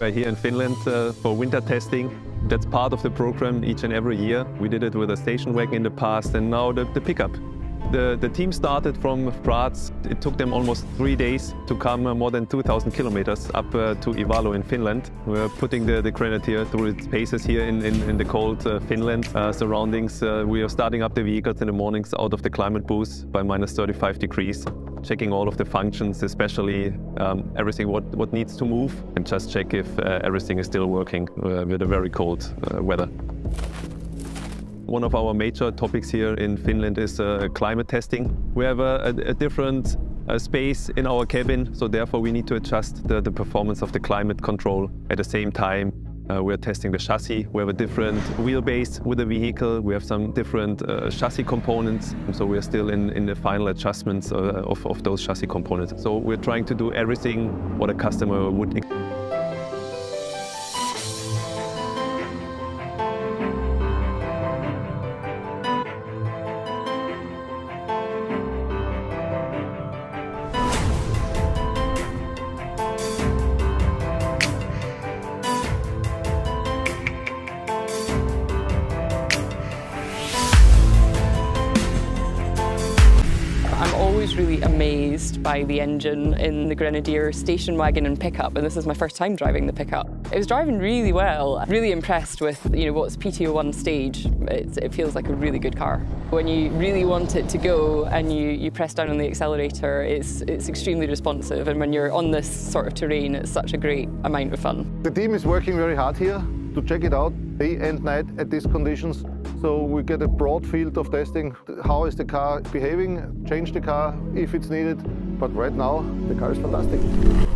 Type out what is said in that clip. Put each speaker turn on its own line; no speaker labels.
We're here in Finland uh, for winter testing. That's part of the program each and every year. We did it with a station wagon in the past and now the, the pickup. The, the team started from Graz. It took them almost three days to come uh, more than 2,000 kilometers up uh, to Ivalo in Finland. We're putting the, the Grenadier through its paces here in, in, in the cold uh, Finland uh, surroundings. Uh, we are starting up the vehicles in the mornings out of the climate booth by minus 35 degrees checking all of the functions, especially um, everything what, what needs to move, and just check if uh, everything is still working uh, with a very cold uh, weather. One of our major topics here in Finland is uh, climate testing. We have a, a, a different uh, space in our cabin, so therefore we need to adjust the, the performance of the climate control at the same time uh, we're testing the chassis. We have a different wheelbase with the vehicle. We have some different uh, chassis components. So we're still in, in the final adjustments uh, of, of those chassis components. So we're trying to do everything what a customer would expect.
I'm really amazed by the engine in the Grenadier station wagon and pickup, and this is my first time driving the pickup. It was driving really well. Really impressed with you know what's PTO1 stage. It, it feels like a really good car. When you really want it to go and you, you press down on the accelerator, it's it's extremely responsive, and when you're on this sort of terrain, it's such a great amount of fun.
The team is working very hard here to check it out day and night at these conditions. So we get a broad field of testing. How is the car behaving? Change the car if it's needed. But right now, the car is fantastic.